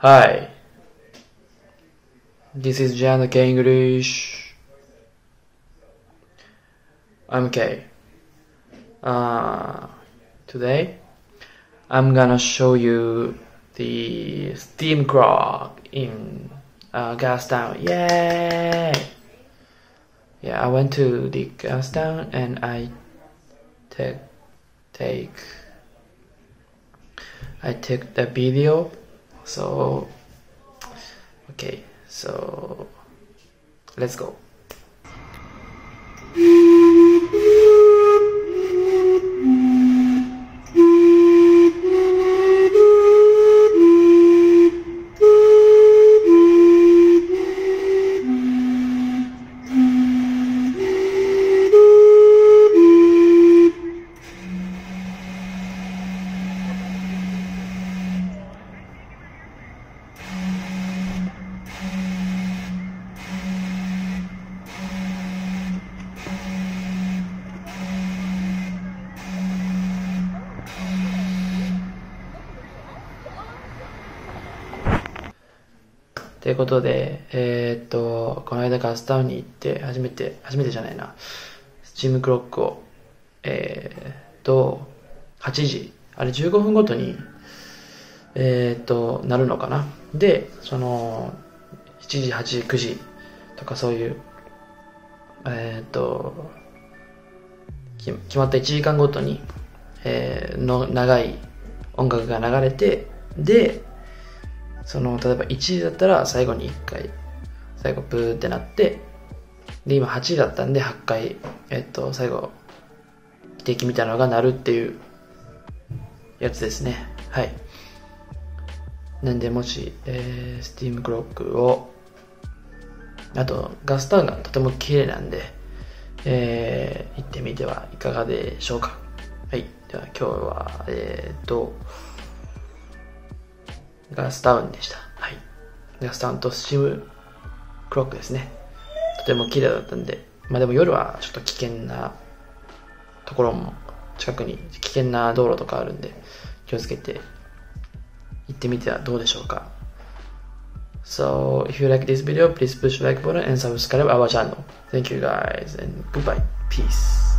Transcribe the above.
Hi. This is Jan K English. I'm K. Uh, today, I'm gonna show you the steam grog in uh, gas town. Yay! Yeah, I went to the gas town and I take take I took the video. So okay, so let's go. ということで、えー、っと、この間ガスタウンに行って、初めて、初めてじゃないな、スチームクロックを、えー、と、8時、あれ15分ごとに、えー、っと、なるのかな。で、その、7時、8時、9時とかそういう、えー、っと、決まった1時間ごとに、えー、の長い音楽が流れて、で、その、例えば1時だったら最後に1回、最後ブーってなって、で、今8時だったんで8回、えっと、最後、定期みたいなのが鳴るっていうやつですね。はい。なんで、もし、えー、スティームクロックを、あと、ガスタウンがとても綺麗なんで、えー、行ってみてはいかがでしょうか。はい。では今日は、えー、っと、ガスタウンでした。はい。ガスタウンとスチームクロックですね。とても綺麗だったんで、まあでも夜はちょっと危険なところも近くに危険な道路とかあるんで気をつけて行ってみてはどうでしょうか。So, if you like this video, please push like button and subscribe our channel. Thank you guys and goodbye. Peace.